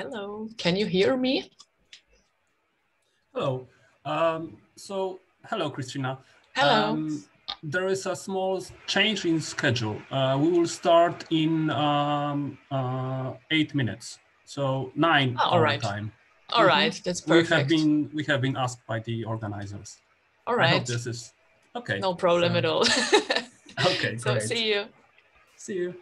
Hello, can you hear me? Hello. Um, so, hello, Christina. Hello. Um, there is a small change in schedule. Uh, we will start in um, uh, eight minutes, so nine Oh, all right. time. All Mhm. right, that's We have been we have been asked by the organizers. All right. This is okay. no problem so- at all. Okay, so great. see you. See you.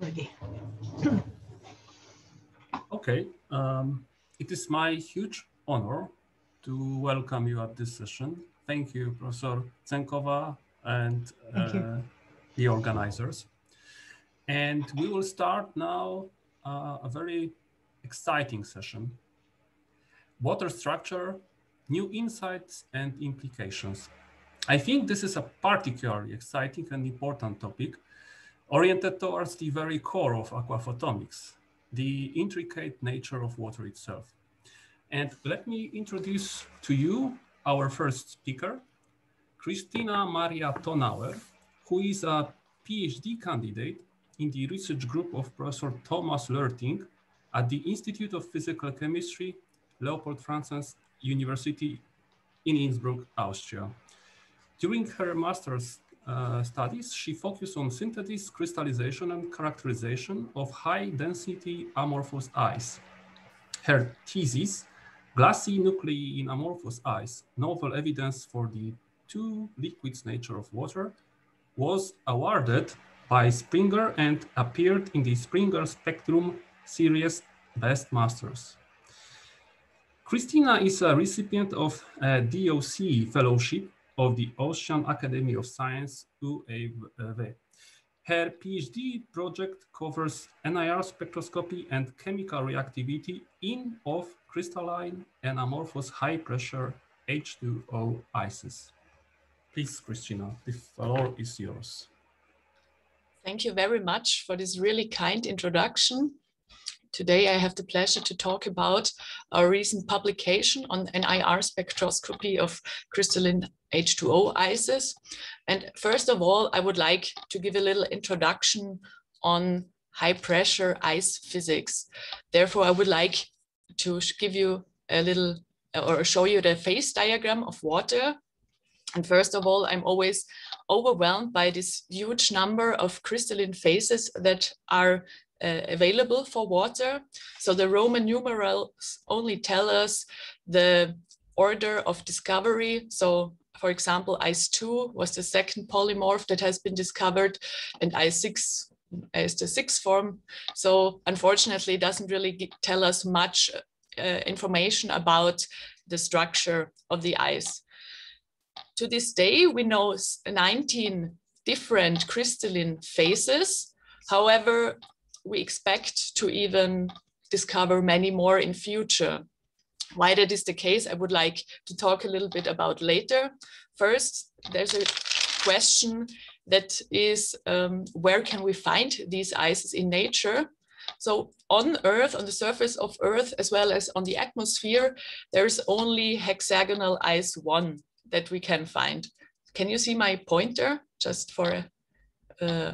Ready. okay. Um, it is my huge honor to welcome you at this session. Thank you, Professor Tsenkova and uh, the organizers. And we will start now uh, a very exciting session. Water structure, new insights and implications. I think this is a particularly exciting and important topic oriented towards the very core of aquaphotomics, the intricate nature of water itself. And let me introduce to you our first speaker, Christina Maria Tonauer, who is a PhD candidate in the research group of Professor Thomas Loerting at the Institute of Physical Chemistry, Leopold Franzens University in Innsbruck, Austria. During her master's uh, studies, she focused on synthesis, crystallization, and characterization of high-density amorphous ice. Her thesis, Glassy nuclei in amorphous ice, novel evidence for the two liquids nature of water, was awarded by Springer and appeared in the Springer Spektrum series Best Masters. Christina is a recipient of a DOC fellowship of the Austrian Academy of Science, ÖAW. Her PhD project covers NIR spectroscopy and chemical reactivity in of crystalline and amorphous high pressure H2O ices. Please, Christina, the floor is yours. Thank you very much for this really kind introduction. Today I have the pleasure to talk about our recent publication on NIR spectroscopy of crystalline H2O ices. And first of all, I would like to give a little introduction on high pressure ice physics. Therefore, I would like to give you a little uh, or show you the phase diagram of water and first of all, I'm always overwhelmed by this huge number of crystalline phases that are uh, available for water. So the Roman numerals only tell us the order of discovery. So for example, ICE2 was the second polymorph that has been discovered and ICE6 is the sixth form. So unfortunately, it doesn't really tell us much uh, information about the structure of the ice to this day, we know 19 different crystalline phases. However, we expect to even discover many more in future. Why that is the case, I would like to talk a little bit about later. First, there's a question that is, um, where can we find these ices in nature? So on Earth, on the surface of Earth, as well as on the atmosphere, there's only hexagonal ice one that we can find. Can you see my pointer just for, uh,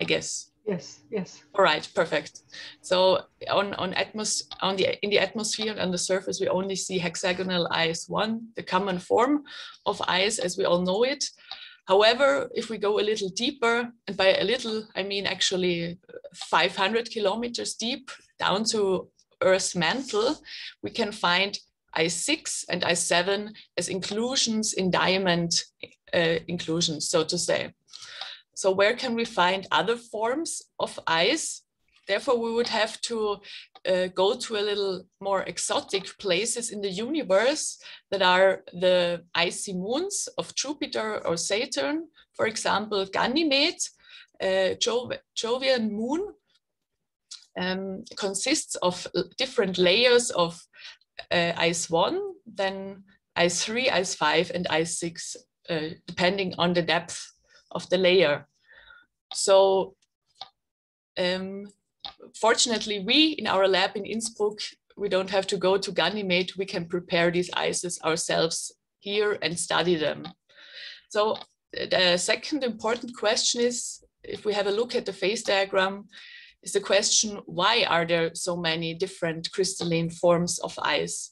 I guess? Yes, yes. All right, perfect. So on, on, atmos on the, in the atmosphere and on the surface, we only see hexagonal ice one, the common form of ice as we all know it. However, if we go a little deeper, and by a little, I mean actually 500 kilometers deep down to Earth's mantle, we can find I6 and I7 as inclusions in diamond uh, inclusions, so to say. So where can we find other forms of ice? Therefore, we would have to uh, go to a little more exotic places in the universe that are the icy moons of Jupiter or Saturn. For example, Ganymede, uh, Jov Jovian moon, um, consists of different layers of uh, ice one, then ice three, ice five, and ice six, uh, depending on the depth of the layer. So um, fortunately, we in our lab in Innsbruck, we don't have to go to Ganymede. We can prepare these ices ourselves here and study them. So the second important question is, if we have a look at the phase diagram, is the question, why are there so many different crystalline forms of ice?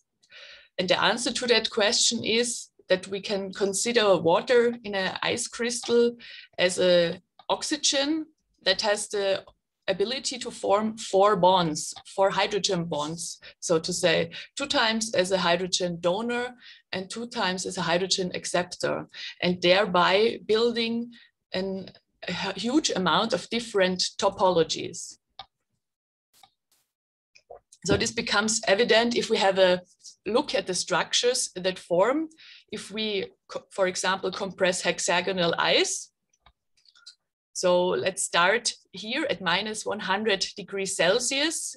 And the answer to that question is that we can consider water in an ice crystal as a oxygen that has the ability to form four bonds, four hydrogen bonds, so to say, two times as a hydrogen donor and two times as a hydrogen acceptor, and thereby building an a huge amount of different topologies. So this becomes evident if we have a look at the structures that form. If we, for example, compress hexagonal ice. So let's start here at minus 100 degrees Celsius.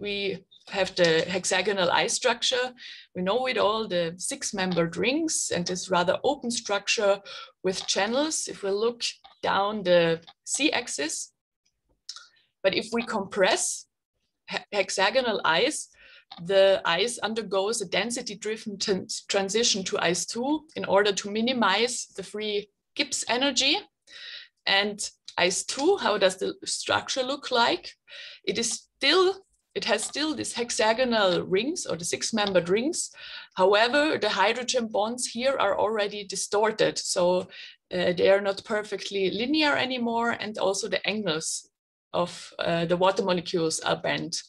We have the hexagonal ice structure. We know it all, the six membered rings and this rather open structure with channels. If we look down the c-axis, but if we compress hexagonal ice, the ice undergoes a density-driven transition to ice 2 in order to minimize the free Gibbs energy. And ice 2, how does the structure look like? It is still it has still these hexagonal rings or the six-membered rings. However, the hydrogen bonds here are already distorted. So uh, they are not perfectly linear anymore. And also the angles of uh, the water molecules are bent.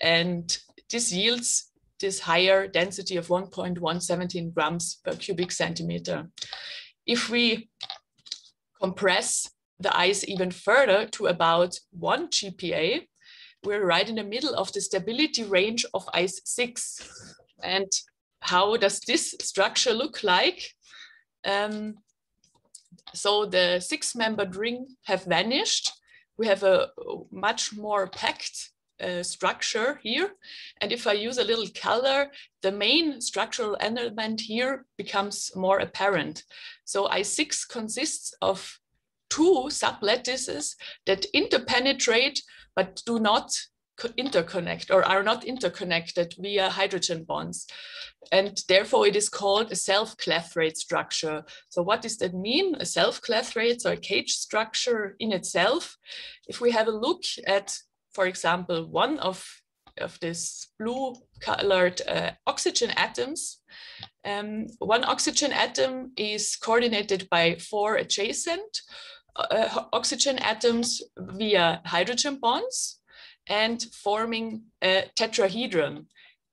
And this yields this higher density of 1.117 grams per cubic centimeter. If we compress the ice even further to about one GPa, we're right in the middle of the stability range of ice 6. And how does this structure look like? Um, so the six-membered ring have vanished. We have a much more packed uh, structure here. And if I use a little color, the main structural element here becomes more apparent. So I6 consists of two sublattices that interpenetrate but do not interconnect or are not interconnected via hydrogen bonds. And therefore it is called a self-clathrate structure. So what does that mean? A self-clathrate, so a cage structure in itself. If we have a look at, for example, one of, of these blue colored uh, oxygen atoms, um, one oxygen atom is coordinated by four adjacent uh, oxygen atoms via hydrogen bonds and forming a tetrahedron.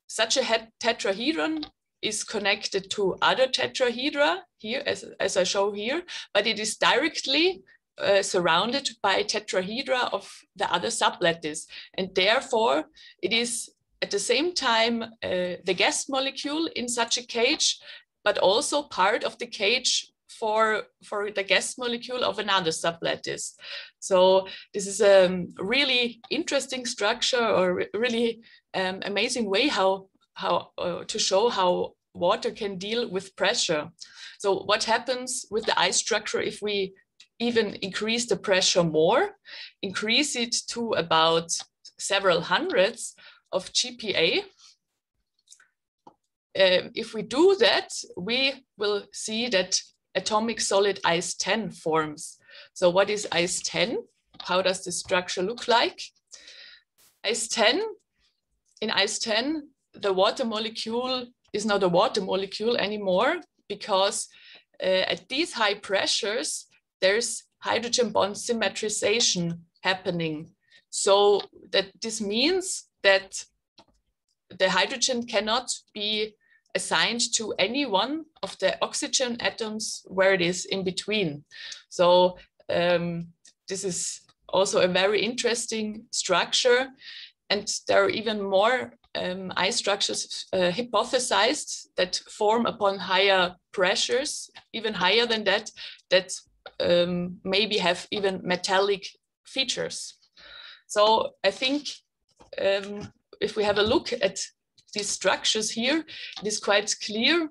Such a tetrahedron is connected to other tetrahedra here, as, as I show here, but it is directly uh, surrounded by tetrahedra of the other sublattice. And therefore, it is at the same time uh, the guest molecule in such a cage, but also part of the cage for, for the guest molecule of another sublattice. So this is a really interesting structure or really um, amazing way how, how uh, to show how water can deal with pressure. So what happens with the ice structure if we even increase the pressure more, increase it to about several hundreds of GPa, uh, if we do that, we will see that atomic solid ice 10 forms. So what is ice 10? How does the structure look like? Ice 10, in ice 10, the water molecule is not a water molecule anymore because uh, at these high pressures, there's hydrogen bond symmetrization happening. So that this means that the hydrogen cannot be assigned to any one of the oxygen atoms where it is in between. So um, this is also a very interesting structure. And there are even more um, ice structures uh, hypothesized that form upon higher pressures, even higher than that, that um, maybe have even metallic features. So I think um, if we have a look at these structures here, it is quite clear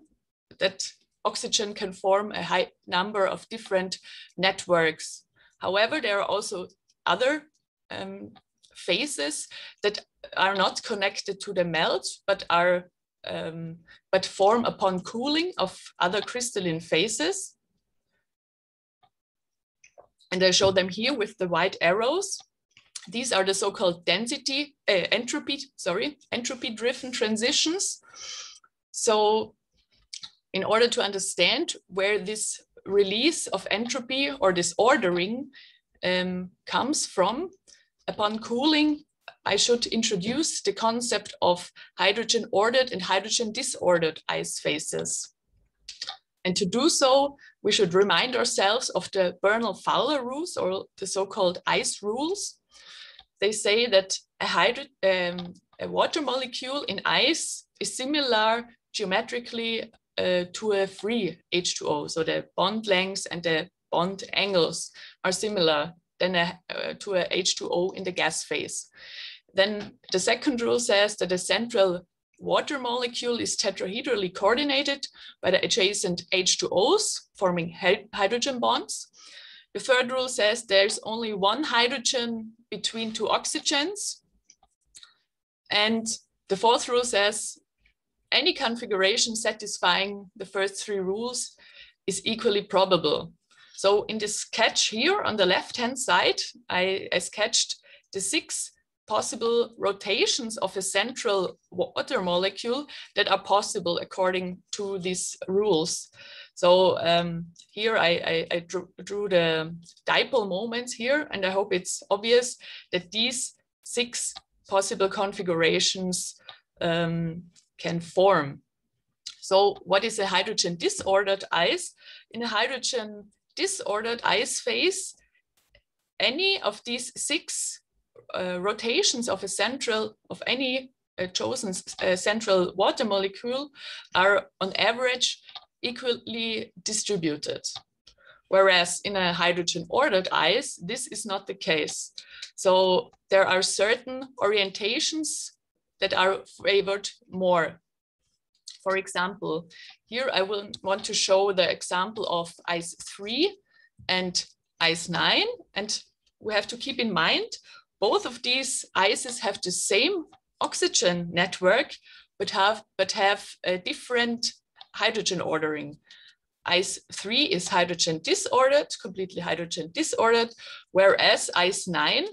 that oxygen can form a high number of different networks. However, there are also other um, phases that are not connected to the melt, but are um, but form upon cooling of other crystalline phases. And I show them here with the white arrows. These are the so-called density, uh, entropy, sorry, entropy-driven transitions. So in order to understand where this release of entropy or this ordering um, comes from, upon cooling, I should introduce the concept of hydrogen ordered and hydrogen disordered ice phases. And to do so, we should remind ourselves of the Bernal-Fowler rules or the so-called ice rules. They say that a, um, a water molecule in ice is similar geometrically uh, to a free H2O. So the bond lengths and the bond angles are similar than a, uh, to a H2O in the gas phase. Then the second rule says that a central water molecule is tetrahedrally coordinated by the adjacent H2Os forming hydrogen bonds. The third rule says there's only one hydrogen between two oxygens. And the fourth rule says any configuration satisfying the first three rules is equally probable. So in this sketch here on the left-hand side, I, I sketched the six possible rotations of a central water molecule that are possible according to these rules. So um, here I, I, I drew, drew, the dipole moments here, and I hope it's obvious that these six possible configurations um, can form. So what is a hydrogen disordered ice? In a hydrogen disordered ice phase, any of these six uh, rotations of a central, of any uh, chosen uh, central water molecule are on average equally distributed. Whereas in a hydrogen ordered ice, this is not the case. So there are certain orientations that are favored more. For example, here I will want to show the example of ice 3 and ice 9. And we have to keep in mind, both of these ices have the same oxygen network, but have, but have a different hydrogen ordering. Ice 3 is hydrogen disordered, completely hydrogen disordered, whereas ice 9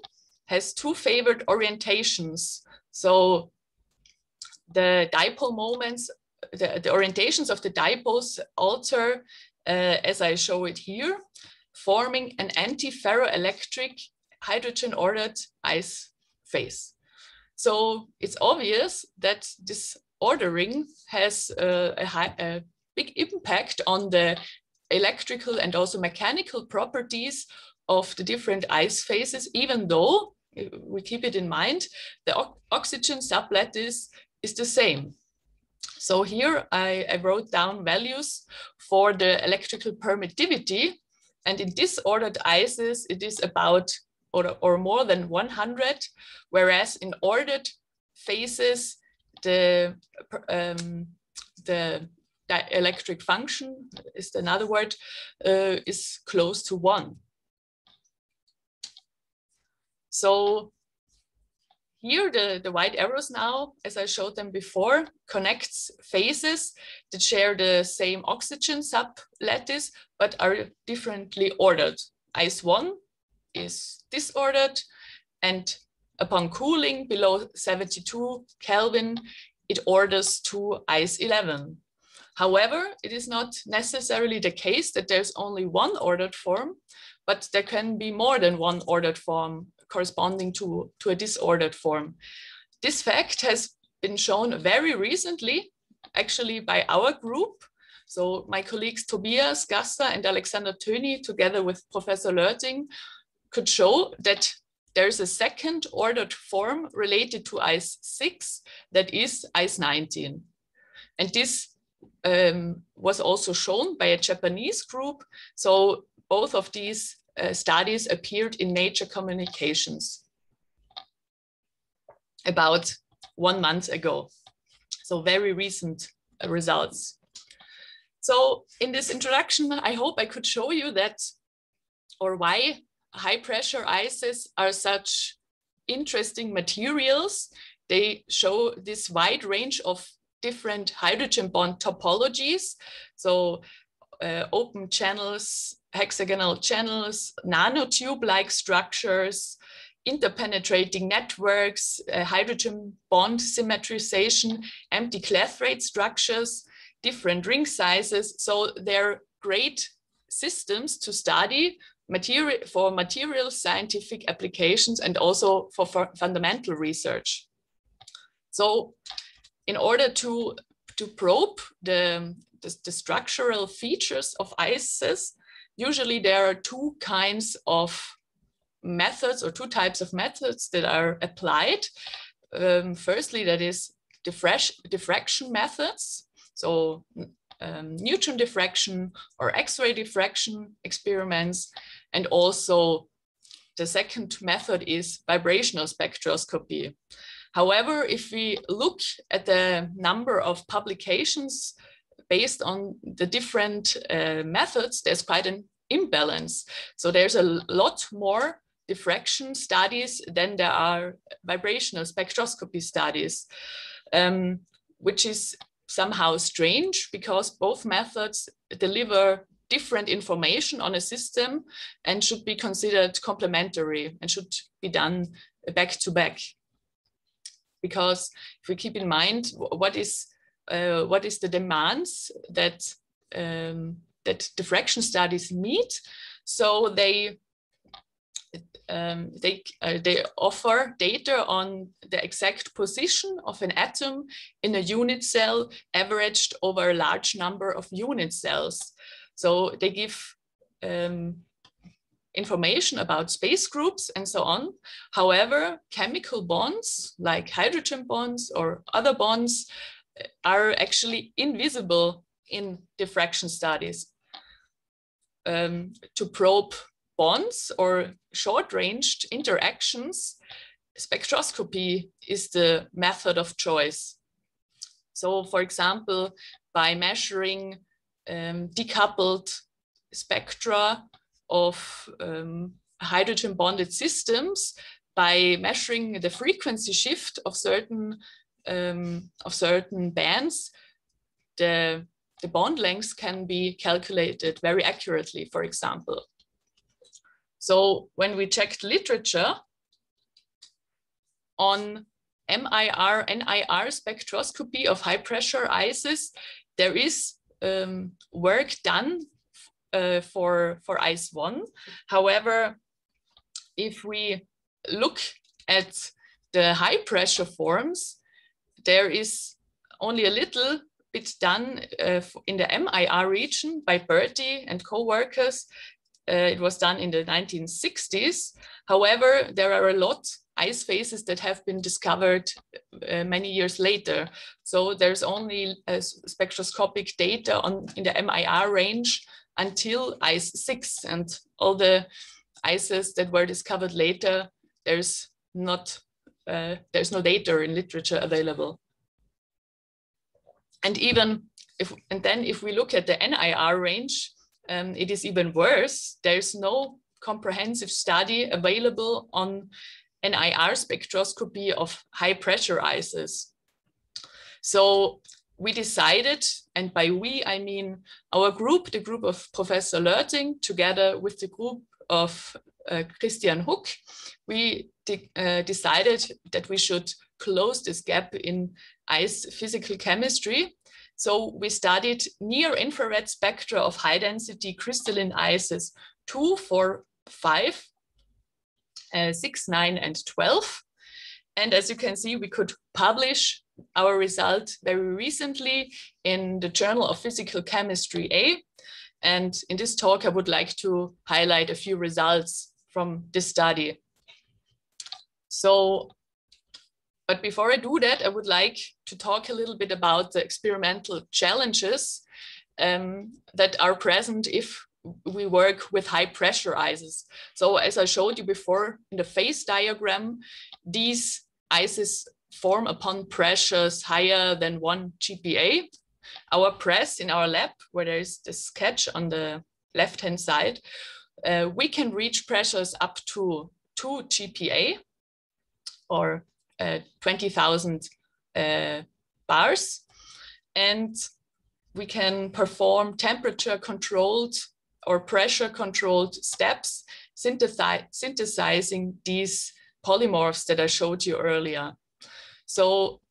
has two favored orientations. So the dipole moments, the, the orientations of the dipoles alter uh, as I show it here, forming an anti-ferroelectric hydrogen ordered ice phase. So it's obvious that this ordering has uh, a, high, a big impact on the electrical and also mechanical properties of the different ice phases, even though we keep it in mind, the oxygen sublattice is the same. So here I, I, wrote down values for the electrical permittivity. And in disordered ices, it is about or, or more than 100, whereas in ordered phases, the, um, the electric function is another word, uh, is close to one. So here, the, the white arrows now, as I showed them before, connects phases that share the same oxygen sublattice, but are differently ordered. Ice 1 is disordered, and upon cooling below 72 Kelvin, it orders to ice 11. However, it is not necessarily the case that there's only one ordered form, but there can be more than one ordered form corresponding to, to a disordered form. This fact has been shown very recently, actually by our group. So my colleagues Tobias Gasser and Alexander Thoeny, together with Professor Loerting, could show that there's a second ordered form related to ice 6 that is ice 19. And this um, was also shown by a Japanese group. So both of these uh, studies appeared in Nature Communications about one month ago. So very recent uh, results. So in this introduction, I hope I could show you that or why high pressure ices are such interesting materials. They show this wide range of different hydrogen bond topologies. So uh, open channels, hexagonal channels, nanotube-like structures, interpenetrating networks, uh, hydrogen bond symmetrization, empty clathrate structures, different ring sizes. So they're great systems to study material for material scientific applications and also for fundamental research. So in order to, to probe the, the, the structural features of ices, usually there are two kinds of methods or two types of methods that are applied. Um, firstly, that is diffraction methods. So um, neutron diffraction or X-ray diffraction experiments. And also the second method is vibrational spectroscopy. However, if we look at the number of publications based on the different uh, methods, there's quite an imbalance. So there's a lot more diffraction studies than there are vibrational spectroscopy studies, um, which is somehow strange because both methods deliver different information on a system and should be considered complementary and should be done back to back because if we keep in mind what is uh, what is the demands that um, that diffraction studies meet, so they um, they uh, they offer data on the exact position of an atom in a unit cell averaged over a large number of unit cells. So they give um, information about space groups and so on. However, chemical bonds like hydrogen bonds or other bonds uh, are actually invisible in diffraction studies. Um, to probe bonds or short-ranged interactions, spectroscopy is the method of choice. So for example, by measuring um, decoupled spectra of um, hydrogen bonded systems by measuring the frequency shift of certain um, of certain bands, the, the bond lengths can be calculated very accurately, for example. So when we checked literature on MIR, NIR spectroscopy of high pressure ices, there is um, work done uh, for, for ice one. However, if we look at the high pressure forms, there is only a little bit done uh, in the MIR region by Bertie and co-workers. Uh, it was done in the 1960s. However, there are a lot ice phases that have been discovered uh, many years later. So there's only spectroscopic data on in the MIR range until ice six and all the ices that were discovered later, there's not uh, there's no data in literature available. And even if and then if we look at the NIR range, um, it is even worse. There's no comprehensive study available on NIR spectroscopy of high pressure ices. So we decided, and by we, I mean our group, the group of Professor Loerting, together with the group of uh, Christian Huck, we de uh, decided that we should close this gap in ice physical chemistry. So we studied near infrared spectra of high density crystalline ices, two, four, five, uh, six, nine, and 12. And as you can see, we could publish our result very recently in the Journal of Physical Chemistry A. And in this talk, I would like to highlight a few results from this study. So, but before I do that, I would like to talk a little bit about the experimental challenges um, that are present if we work with high pressure ices. So as I showed you before in the phase diagram, these ices form upon pressures higher than one GPa. Our press in our lab, where there is the sketch on the left-hand side, uh, we can reach pressures up to 2 GPa or uh, 20,000 uh, bars. And we can perform temperature controlled or pressure controlled steps synthesizing these polymorphs that I showed you earlier. So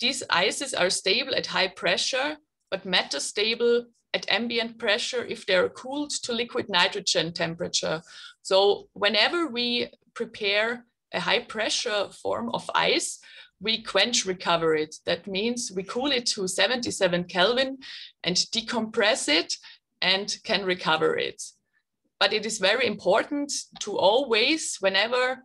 these ices are stable at high pressure, but metastable at ambient pressure if they're cooled to liquid nitrogen temperature. So whenever we prepare a high pressure form of ice, we quench recover it. That means we cool it to 77 Kelvin and decompress it and can recover it. But it is very important to always, whenever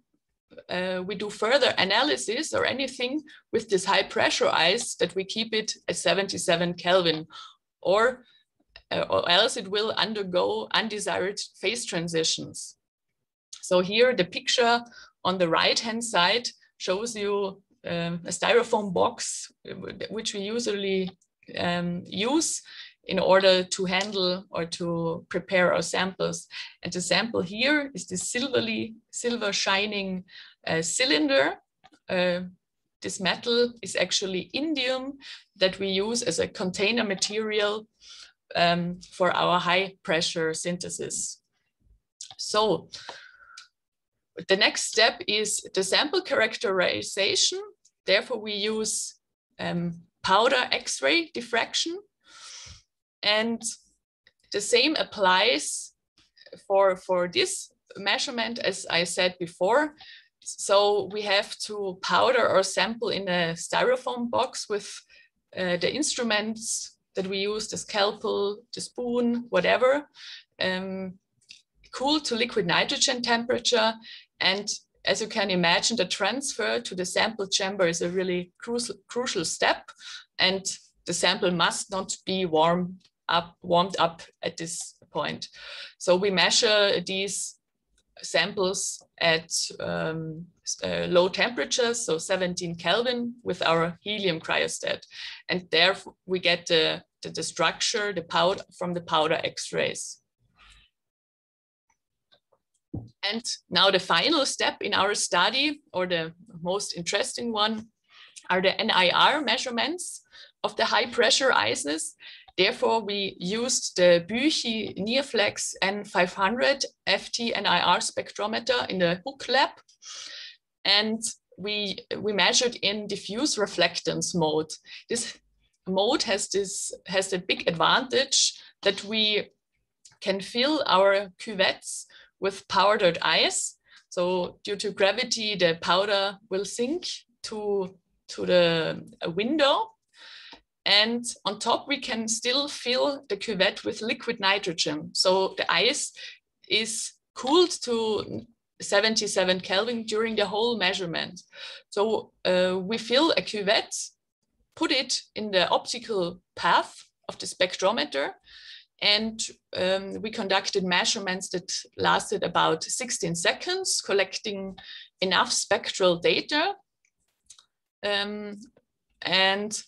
uh, we do further analysis or anything with this high pressure ice, that we keep it at 77 Kelvin or, uh, or else it will undergo undesired phase transitions. So here the picture on the right hand side shows you um, a styrofoam box, which we usually um, use in order to handle or to prepare our samples. And the sample here is this silverly, silver shining uh, cylinder. Uh, this metal is actually indium that we use as a container material um, for our high pressure synthesis. So the next step is the sample characterization. Therefore, we use um, powder X-ray diffraction. And the same applies for, for this measurement as I said before. So we have to powder or sample in a styrofoam box with uh, the instruments that we use, the scalpel, the spoon, whatever, um, cool to liquid nitrogen temperature. And as you can imagine, the transfer to the sample chamber is a really crucial, crucial step. And the sample must not be warm up, warmed up at this point. So we measure these samples at um, uh, low temperatures, so 17 Kelvin with our helium cryostat. And there we get the, the, the structure, the powder from the powder X-rays. And now the final step in our study, or the most interesting one, are the NIR measurements of the high pressure ices. Therefore, we used the Büchi Nirflex N500 FT NIR spectrometer in the Huck lab. And we, we measured in diffuse reflectance mode. This mode has this has the big advantage that we can fill our cuvettes with powdered ice. So due to gravity, the powder will sink to, to the window. And on top, we can still fill the cuvette with liquid nitrogen. So the ice is cooled to 77 Kelvin during the whole measurement. So uh, we fill a cuvette, put it in the optical path of the spectrometer, and um, we conducted measurements that lasted about 16 seconds, collecting enough spectral data. Um, and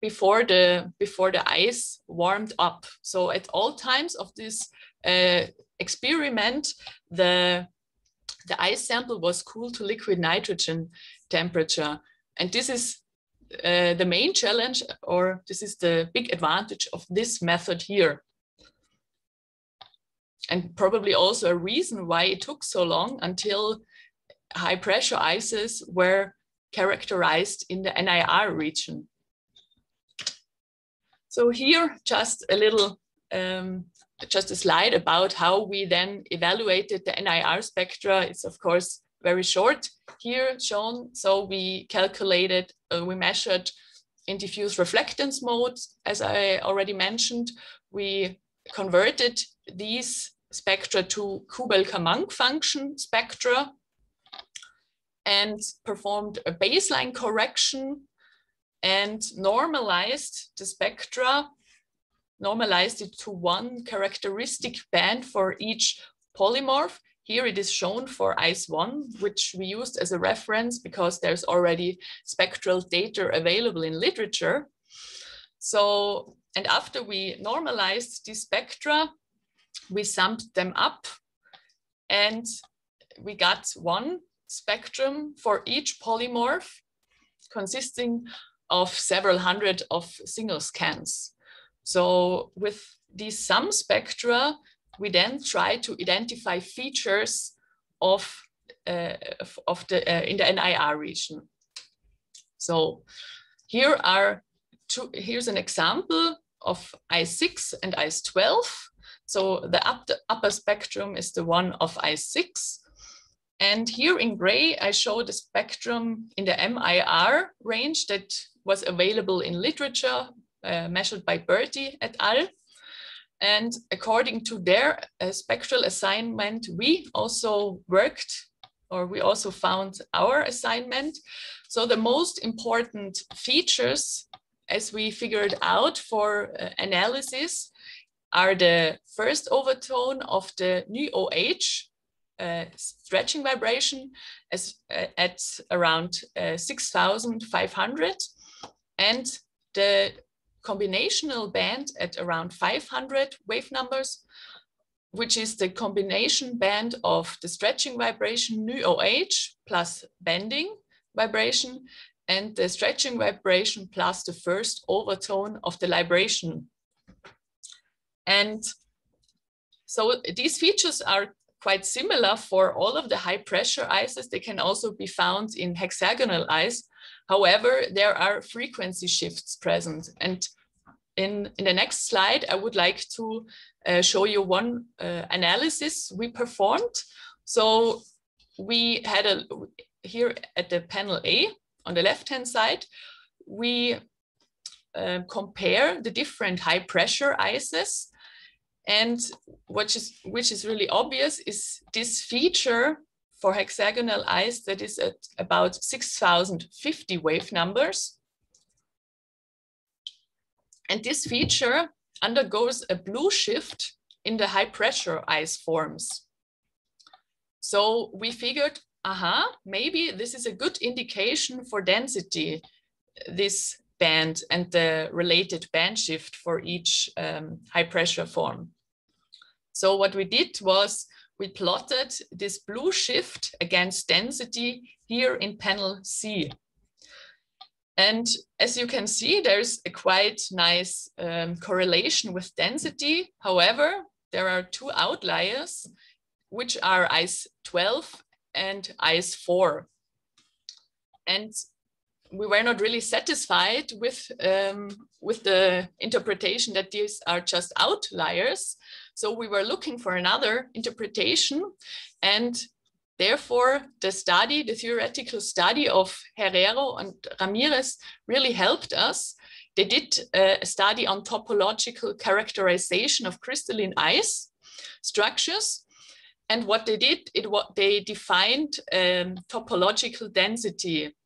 before the before the ice warmed up. So at all times of this uh, experiment, the the ice sample was cooled to liquid nitrogen temperature. And this is uh, the main challenge, or this is the big advantage of this method here. And probably also a reason why it took so long until high pressure ices were characterized in the NIR region. So here, just a little, um, just a slide about how we then evaluated the NIR spectra. It's of course very short here shown. So we calculated, uh, we measured in diffuse reflectance mode, as I already mentioned. We converted these spectra to Kubelka-Munk function spectra and performed a baseline correction and normalized the spectra, normalized it to one characteristic band for each polymorph here it is shown for ICE1, which we used as a reference because there's already spectral data available in literature. So, and after we normalized the spectra, we summed them up and we got one spectrum for each polymorph consisting of several hundred of single scans. So with these sum spectra, we then try to identify features of, uh, of the, uh, in the NIR region. So here are two, here's an example of I6 and I12. So the, up, the upper spectrum is the one of ICE6 And here in gray, I show the spectrum in the MIR range that was available in literature uh, measured by Bertie et al. And according to their uh, spectral assignment, we also worked or we also found our assignment. So the most important features as we figured out for uh, analysis are the first overtone of the nu OH uh, stretching vibration as, uh, at around uh, 6,500 and the combinational band at around 500 wave numbers, which is the combination band of the stretching vibration nu OH plus bending vibration and the stretching vibration plus the first overtone of the libration. And so these features are quite similar for all of the high pressure ices. They can also be found in hexagonal ice. However, there are frequency shifts present. And in, in the next slide, I would like to uh, show you one uh, analysis we performed. So we had a, here at the panel A on the left-hand side, we uh, compare the different high pressure ices. And what is, which is really obvious is this feature for hexagonal ice that is at about 6,050 wave numbers. And this feature undergoes a blue shift in the high pressure ice forms. So we figured, aha, maybe this is a good indication for density, this band and the related band shift for each um, high pressure form. So what we did was we plotted this blue shift against density here in panel C. And as you can see, there's a quite nice um, correlation with density. However, there are two outliers, which are ice 12 and ice 4. And we were not really satisfied with, um, with the interpretation that these are just outliers. So we were looking for another interpretation. And Therefore, the study, the theoretical study of Herrero and Ramirez really helped us. They did a study on topological characterization of crystalline ice structures. And what they did, it what they defined um, topological density.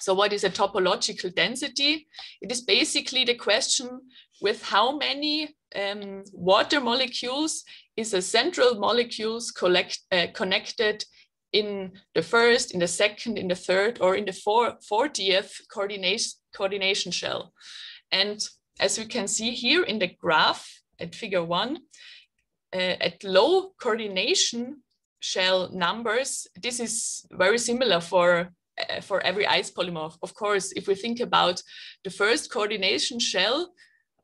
So what is a topological density? It is basically the question with how many um, water molecules is a central molecules collect, uh, connected in the first, in the second, in the third, or in the four, 40th coordination, coordination shell. And as we can see here in the graph at figure one, uh, at low coordination shell numbers, this is very similar for, uh, for every ice polymorph. Of course, if we think about the first coordination shell,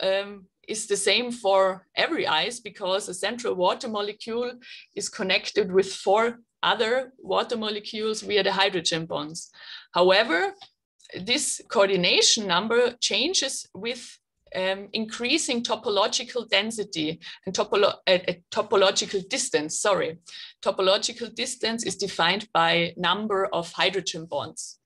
um, is the same for every ice because a central water molecule is connected with four other water molecules via the hydrogen bonds. However, this coordination number changes with um, increasing topological density and topolo uh, uh, topological distance, sorry. Topological distance is defined by number of hydrogen bonds.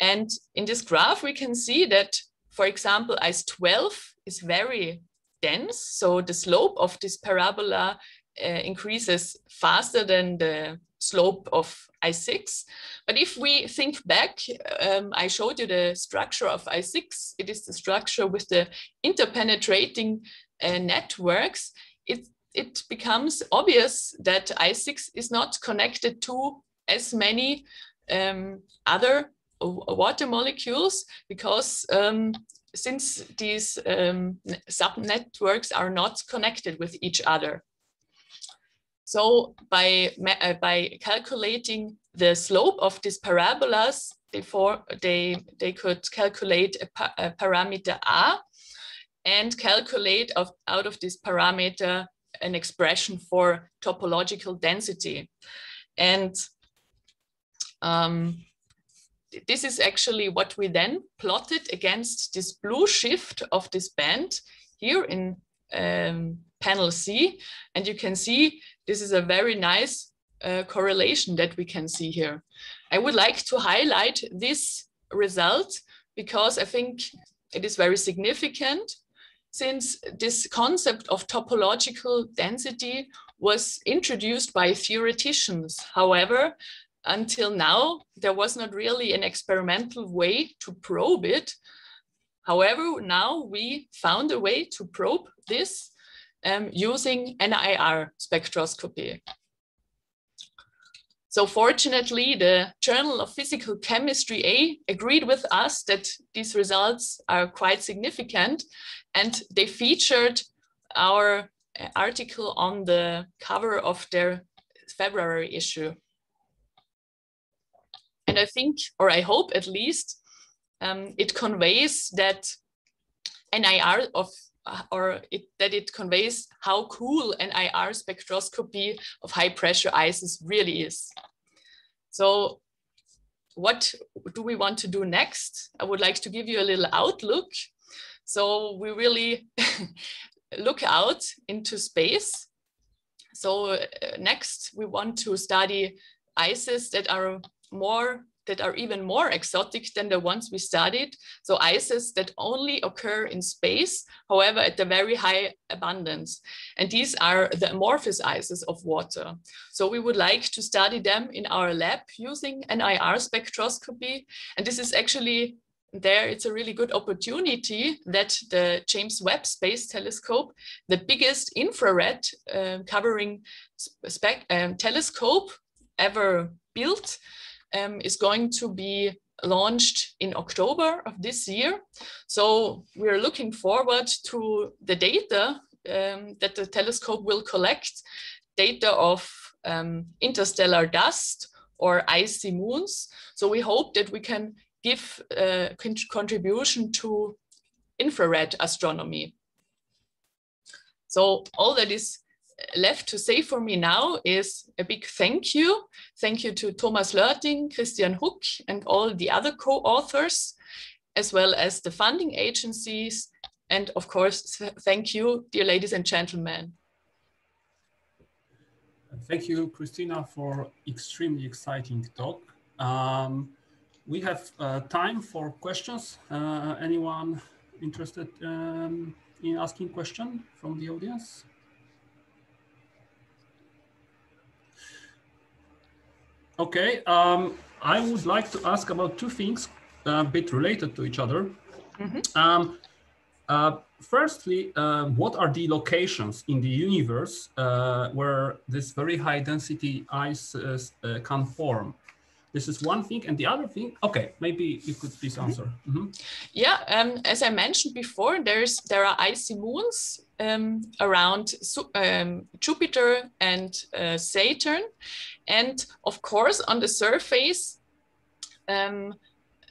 And in this graph, we can see that, for example, ice 12 is very dense. So the slope of this parabola uh, increases faster than the slope of I6. But if we think back, um, I showed you the structure of I6. It is the structure with the interpenetrating uh, networks. It, it becomes obvious that I6 is not connected to as many um, other water molecules because um, since these um, subnetworks are not connected with each other. So by, uh, by calculating the slope of these parabolas, before they, they could calculate a, pa a parameter A and calculate of, out of this parameter an expression for topological density. And um, this is actually what we then plotted against this blue shift of this band here in um, panel C. And you can see this is a very nice uh, correlation that we can see here. I would like to highlight this result because I think it is very significant since this concept of topological density was introduced by theoreticians. However, until now, there was not really an experimental way to probe it. However, now we found a way to probe this um, using NIR spectroscopy. So fortunately, the Journal of Physical Chemistry A agreed with us that these results are quite significant and they featured our article on the cover of their February issue. And I think, or I hope at least, um, it conveys that NIR of uh, or it, that it conveys how cool NIR spectroscopy of high pressure ices really is. So what do we want to do next? I would like to give you a little outlook. So we really look out into space. So uh, next we want to study ices that are more that are even more exotic than the ones we studied. So ices that only occur in space, however, at a very high abundance. And these are the amorphous ices of water. So we would like to study them in our lab using NIR spectroscopy. And this is actually there it's a really good opportunity that the James Webb Space Telescope, the biggest infrared uh, covering um, telescope ever built, um, is going to be launched in October of this year. So we're looking forward to the data um, that the telescope will collect, data of um, interstellar dust or icy moons. So we hope that we can give a uh, contribution to infrared astronomy. So all that is left to say for me now is a big thank you. Thank you to Thomas Loerting, Christian Huck, and all the other co-authors, as well as the funding agencies. And of course, thank you, dear ladies and gentlemen. Thank you, Christina, for extremely exciting talk. Um, we have uh, time for questions. Uh, anyone interested um, in asking question from the audience? Okay, um, I would like to ask about two things a bit related to each other. Mm -hmm. um, uh, firstly, uh, what are the locations in the universe uh, where this very high density ice uh, can form? This is one thing. And the other thing, okay, maybe you could please mm-hmm. answer. Mm -hmm. Yeah, um, as I mentioned before, there's there are icy moons um, around um, Jupiter and uh, Saturn. And of course, on the surface, um,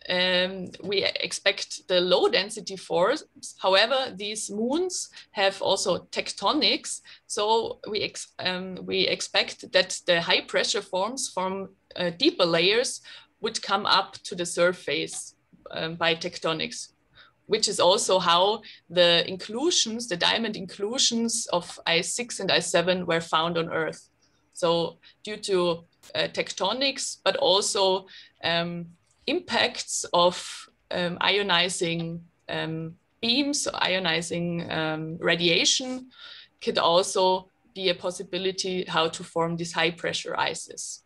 um, we expect the low density force. However, these moons have also tectonics. So we, ex um, we expect that the high pressure forms from uh, deeper layers would come up to the surface um, by tectonics which is also how the inclusions, the diamond inclusions of I6 and I7 were found on Earth. So due to uh, tectonics, but also um, impacts of um, ionizing um, beams, ionizing um, radiation could also be a possibility how to form these high pressure ices.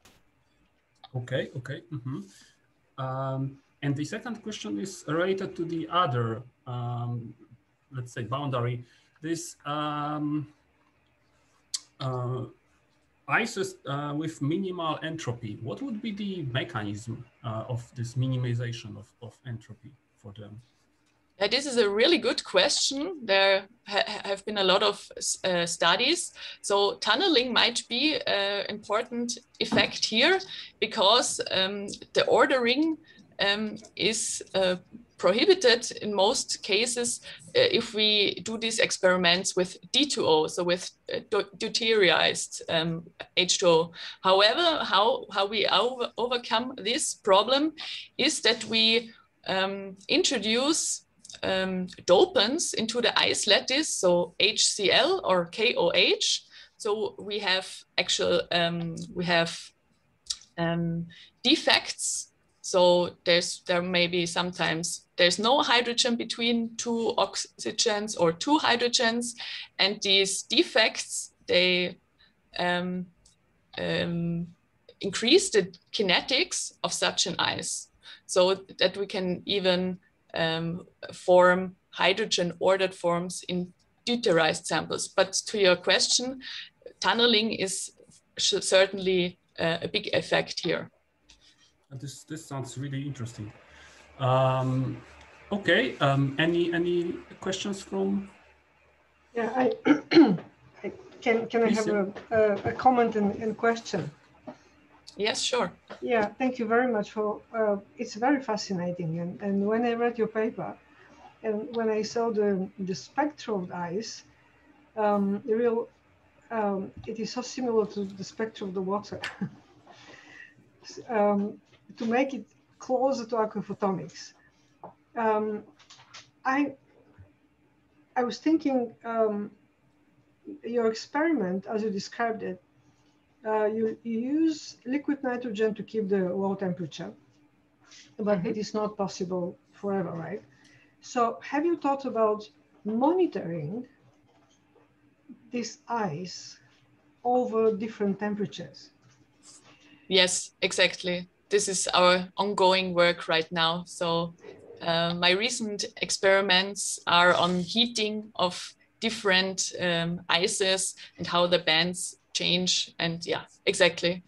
Okay, okay. Mm -hmm. and the second question is related to the other, um, let's say, boundary. This um, uh, ices uh, with minimal entropy, what would be the mechanism uh, of this minimization of, of entropy for them? Yeah, this is a really good question. There ha have been a lot of uh, studies. So tunneling might be an important effect here because um, the ordering um, is uh, prohibited in most cases uh, if we do these experiments with D2O, so with uh, deuteriized um, H2O. However, how, how we over overcome this problem is that we um, introduce um, dopants into the ice lattice, so HCl or KOH, So we have actual, um, we have um, defects. So there's there may be sometimes there's no hydrogen between two oxygens or two hydrogens, and these defects they um, um, increase the kinetics of such an ice, so that we can even um, form hydrogen ordered forms in deuterized samples. But to your question, tunneling is certainly uh, a big effect here. This this sounds really interesting. Um, okay. Um, any any questions from? Yeah, I, I can can I have a, a, a, comment and, and question? Yes, sure. Yeah, thank you very much for. Uh, it's very fascinating, and and when I read your paper, and when I saw the the spectrum of ice, um, the real, um, it is so similar to the spectrum of the water. um, to make it closer to aquaphotomics. Um, I I was thinking um, your experiment, as you described it, uh, you, you, use liquid nitrogen to keep the low temperature, but mm-hmm. it is not possible forever, right? So have you thought about monitoring this ice over different temperatures? Yes, exactly. This is our ongoing work right now. So uh, my recent experiments are on heating of different um, ices and how the bands change. And yeah, exactly.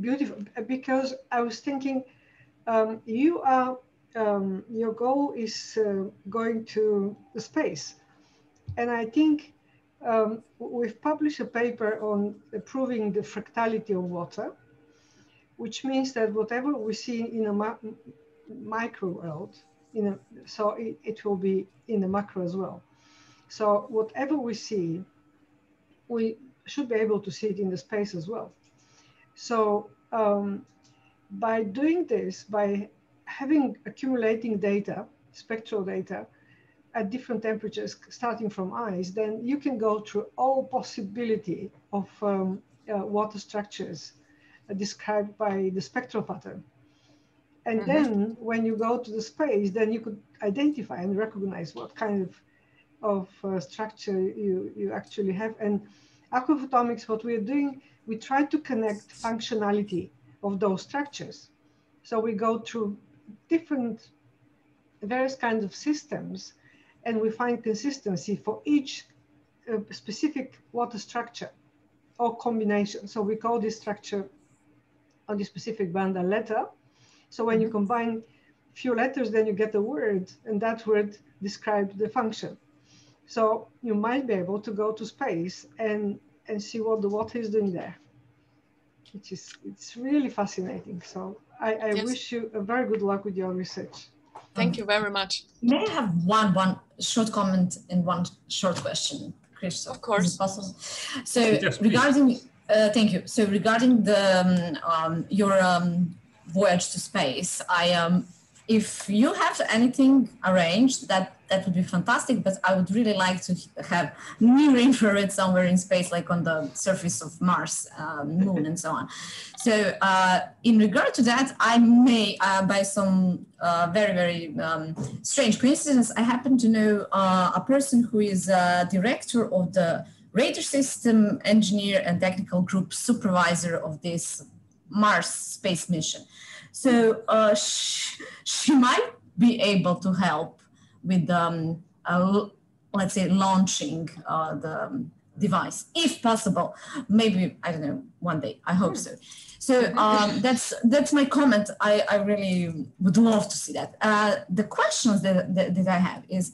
Beautiful. Because I was thinking, um, you are um, your goal is uh, going to the space, and I think um, we've published a paper on proving the fractality of water, which means that whatever we see in a ma micro world, in a, so it, it, will be in the macro as well. So whatever we see, we should be able to see it in the space as well. So um, by doing this, by having accumulating data, spectral data, at different temperatures starting from ice, then you can go through all possibility of um, uh, water structures uh, described by the spectral pattern. And mm-hmm. then when you go to the space, then you could identify and recognize what kind of, of uh, structure you, you actually have. And aquaphotomics, what we're doing, we try to connect functionality of those structures. So we go through different various kinds of systems and we find consistency for each uh, specific water structure or combination. So we call this structure on the specific band a letter. So when you mm-hmm. combine few letters, then you get a word, and that word describes the function. So you might be able to go to space and and see what the water is doing there, which is it's really fascinating. So I, I yes. wish you a very good luck with your research. Thank you very much. May I have one one short comment and one short question, Chris? Of course. possible? So yes, regarding, uh, thank you. So regarding the um, um, your um, voyage to space, I um, if you have anything arranged, that that would be fantastic. But I would really like to have near infrared somewhere in space, like on the surface of Mars, um, Moon, and so on. So, uh, in regard to that, I may, uh, by some uh, very very um, strange coincidence, I happen to know uh, a person who is a director of the radar system engineer and technical group supervisor of this Mars space mission. So uh, she, she might be able to help with, um, uh, let's say, launching uh, the device, if possible. Maybe, I don't know, one day. I hope so. So um, that's that's my comment. I, I really would love to see that. Uh, the questions that, that, that, I have is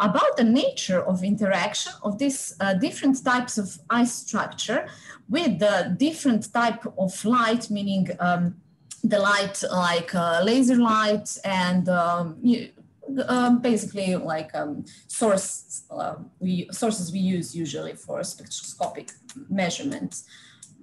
about the nature of interaction of these uh, different types of ice structure with the different type of light, meaning um, the light like uh, laser light and um, you, um, basically like um, source uh, we sources we use usually for spectroscopic measurements.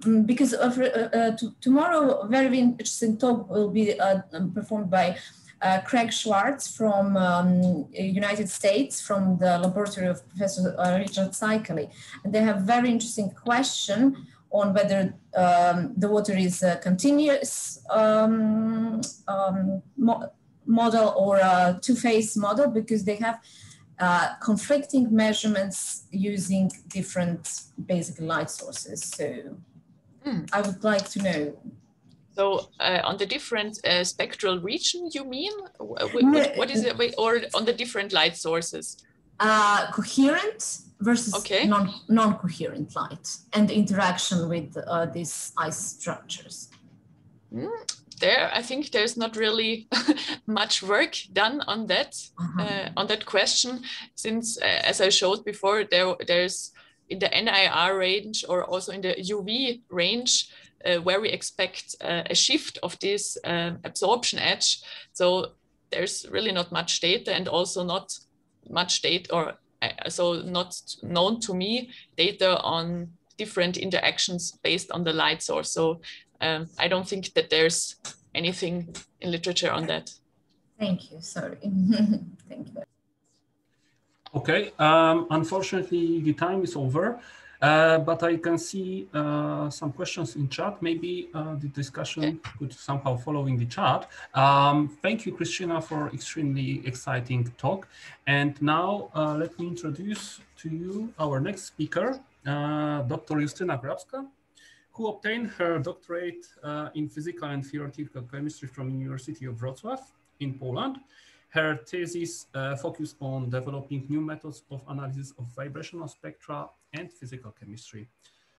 Mm, because of, uh, uh tomorrow, very interesting talk will be uh, performed by uh, Craig Schwartz from um, United States, from the laboratory of Professor Richard Saykally. And they have very interesting question on whether um, the water is continuous um, um, model or a two-phase model because they have uh, conflicting measurements using different basic light sources. So mm. I would like to know so uh, on the different uh, spectral region, you mean? What, what is it? Or on the different light sources? Uh, coherent versus okay. non, non-coherent light and interaction with uh, these ice structures. Mm, there, I think there's not really much work done on that, -huh. Uh, on that question, since uh, as I showed before, there there's in the NIR range or also in the UV range, uh, where we expect uh, a shift of this uh, absorption edge. So there's really not much data and also not much data or so not known to me data on different interactions based on the light source. So um, I don't think that there's anything in literature on that. Thank you. Sorry. Thank you. Okay. Um, unfortunately, the time is over. Uh, but I can see uh, some questions in chat. Maybe uh, the discussion okay. could somehow follow in the chat. Um, thank you, Christina, for extremely exciting talk. And now uh, let me introduce to you our next speaker, uh, Dr. Justyna Grabska, who obtained her doctorate in physical and theoretical chemistry from University of Wrocław in Poland. Her thesis uh, focused on developing new methods of analysis of vibrational spectra and physical chemistry.